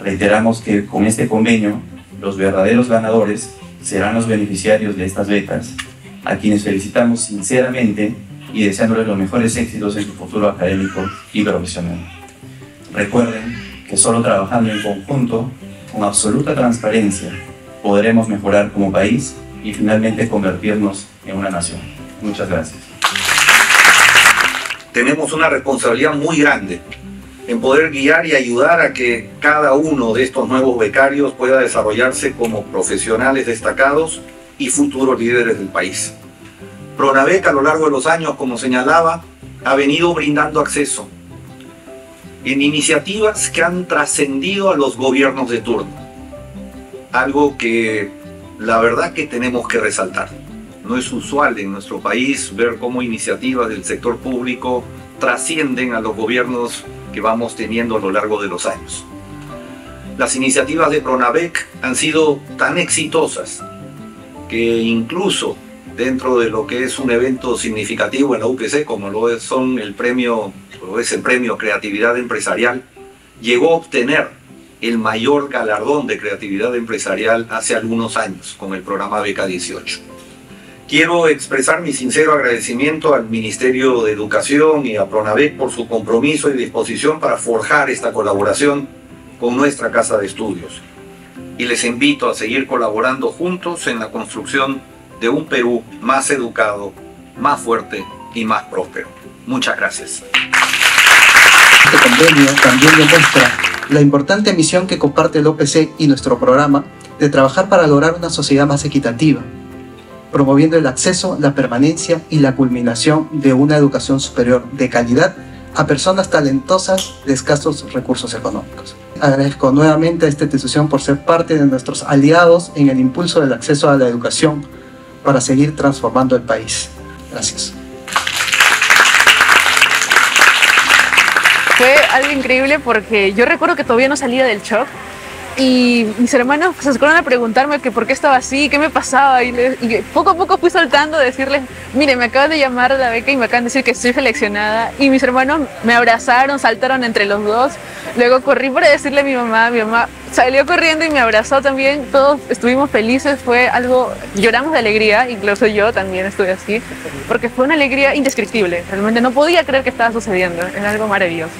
Reiteramos que con este convenio los verdaderos ganadores serán los beneficiarios de estas becas, a quienes felicitamos sinceramente y deseándoles los mejores éxitos en su futuro académico y profesional. Recuerden que solo trabajando en conjunto, con absoluta transparencia, podremos mejorar como país y finalmente convertirnos en una nación. Muchas gracias. Tenemos una responsabilidad muy grande en poder guiar y ayudar a que cada uno de estos nuevos becarios pueda desarrollarse como profesionales destacados y futuros líderes del país. Pronavec a lo largo de los años, como señalaba, ha venido brindando acceso en iniciativas que han trascendido a los gobiernos de turno. Algo que la verdad que tenemos que resaltar. No es usual en nuestro país ver cómo iniciativas del sector público trascienden a los gobiernos vamos teniendo a lo largo de los años. Las iniciativas de Pronavec han sido tan exitosas que incluso dentro de lo que es un evento significativo en la UPC, como lo son el premio, es el premio Creatividad Empresarial, llegó a obtener el mayor galardón de creatividad empresarial hace algunos años con el programa Beca 18. Quiero expresar mi sincero agradecimiento al Ministerio de Educación y a Pronavec por su compromiso y disposición para forjar esta colaboración con nuestra Casa de Estudios. Y les invito a seguir colaborando juntos en la construcción de un Perú más educado, más fuerte y más próspero. Muchas gracias. Este convenio también demuestra la importante misión que comparte el OPC y nuestro programa de trabajar para lograr una sociedad más equitativa, promoviendo el acceso, la permanencia y la culminación de una educación superior de calidad a personas talentosas de escasos recursos económicos. Agradezco nuevamente a esta institución por ser parte de nuestros aliados en el impulso del acceso a la educación para seguir transformando el país. Gracias. Fue algo increíble porque yo recuerdo que todavía no salía del shock y mis hermanos se acercaron a preguntarme que por qué estaba así, qué me pasaba. Y, poco a poco fui soltando, decirles, mire, me acaban de llamar de la beca y me acaban de decir que estoy seleccionada. Y mis hermanos me abrazaron, saltaron entre los dos. Luego corrí para decirle a mi mamá, mi mamá salió corriendo y me abrazó también. Todos estuvimos felices, fue algo, lloramos de alegría, incluso yo también estuve así, porque fue una alegría indescriptible. Realmente no podía creer que estaba sucediendo, era algo maravilloso.